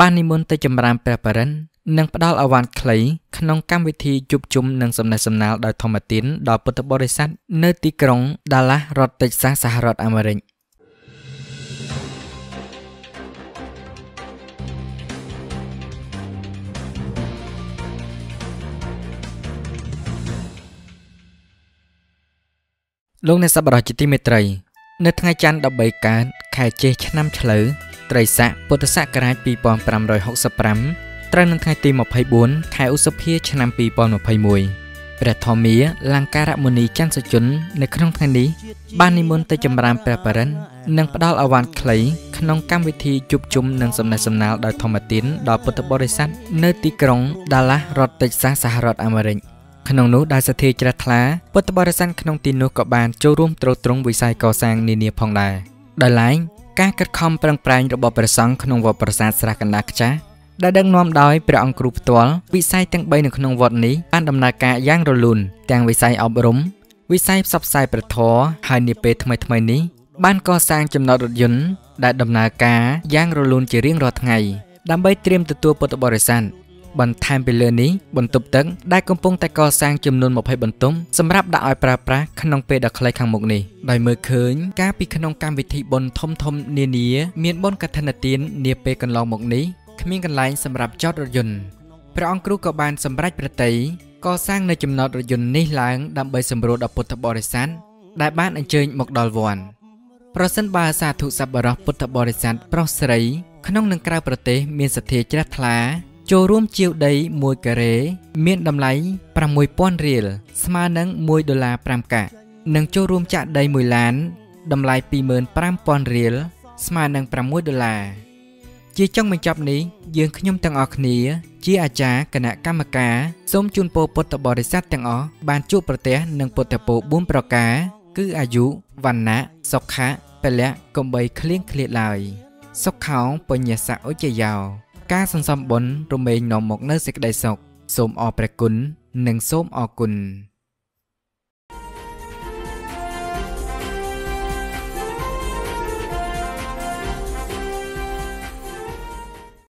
បាននិមន្តទៅចម្រើនព្រះបរិញ្ញនិងផ្ដល់អវ៉ាន់ខ្លីក្នុងកម្មវិធីជួបជុំនិងសំណេះសំណាលដោយធម្មទានដល់ពុទ្ធបរិស័ទនៅទីក្រុង Dallas រដ្ឋ Texas សហរដ្ឋអាមេរិកលោកអ្នកសប្បុរសជាទីមេត្រី នៅថ្ងៃច័ន្ទ13កើតខែចេសឆ្នាំឆ្លូវ ត្រីស័កពុទ្ធសករាជ2565ត្រូវនៅថ្ងៃទី24ខែឧសភា ឆ្នាំ2021ព្រះធម្មាលង្ការមុនីច័ន្ទសជននៅក្នុងថ្ងៃនេះបាននិមន្តទៅចម្រើនព្រះបរិញ្ញនិងផ្ដល់អវ៉ាន់ខ្លីក្នុងកម្មវិធីជួបជុំនិងសំណេះសំណាលដោយធម្មទានដល់ពុទ្ធបរិស័ទនៅទីក្រុង Dallas រដ្ឋ Texas សហរដ្ឋអាមេរិក។ក្នុងនោះដែលសទ្ធាជ្រះថ្លាពុទ្ធបរិស័ទក្នុងទីនោះក៏បានចូលរួមត្រួតត្រងវិស័យកសាងនានាផងដែរដោយឡែក ការខិតខំប្រឹងប្រែងរបស់ព្រះសង្ឃក្នុងវត្តប្រាសាទស្រះកណ្ដាលខ្ចាស់ដែលដឹកនាំដោយព្រះអង្គគ្រូផ្ទាល់វិស័យទាំង3នៅក្នុងវត្តនេះបានដំណើរការយ៉ាងរលូនទាំងវិស័យអប់រំវិស័យផ្សព្វផ្សាយព្រះធម៌ហើយនាពេលថ្មីៗនេះបានកសាងចំណតរថយន្តដែលដំណើរការយ៉ាងរលូនជារៀងរាល់ថ្ងៃដើម្បីត្រៀមទទួលពុទ្ធបរិស័ទ បន្ថែមពីលើនេះបន្ទប់ទឹកដែលកំពុងតែកសាងចំនួន20បន្ទប់សម្រាប់ដាក់ឲ្យប្រើប្រាស់ក្នុងពេលដ៏ខ្លីខាងមុខនេះដោយមើលឃើញការពីក្នុងកម្មវិធីបុណ្យធំធំនានាមានបុណ្យកឋិនទាននាពេលកន្លងមកនេះគ្មានកន្លែងសម្រាប់ចតរថយន្តព្រះអង្គគ្រូក៏បានសម្រេចប្រតិយកសាងនៅចំណតរថយន្តនេះឡើងដើម្បីសម្រួលដល់ពុទ្ធបរិស័ទដែលបានអញ្ជើញមកដល់វត្តប្រសិនបើសាធុសប្បុរសពុទ្ធបរិស័ទប្រុសស្រីក្នុងនិងក្រៅប្រទេសមានសទ្ធាជ្រះថ្លា ចូលរួមជាវដី1ការ៉េមានតម្លៃ6000រៀលស្មើនឹង1ដុល្លារ5កាក់និងចូលរួមចាក់ដី1ឡានតម្លៃ25000រៀលស្មើនឹង6ដុល្លារជាចុងបញ្ចប់នេះយើងខ្ញុំទាំងអស់គ្នា ជាអាចារ្យគណៈកម្មការសូមជូនពរពុទ្ធបរិស័ទទាំងអស់បានជួបប្រទះនឹងពុទ្ធពរ4ប្រការ គឺអាយុវណ្ណៈសុខៈពលៈកំបីគ្លៀងគ្លាតឡើយសុខោបញ្ញសៈអុជយោ ការសន្សំបុណ្យរមែងនាំមកនៅសេចក្តីសុខសូមអរព្រះគុណនិងសូមអរគុណ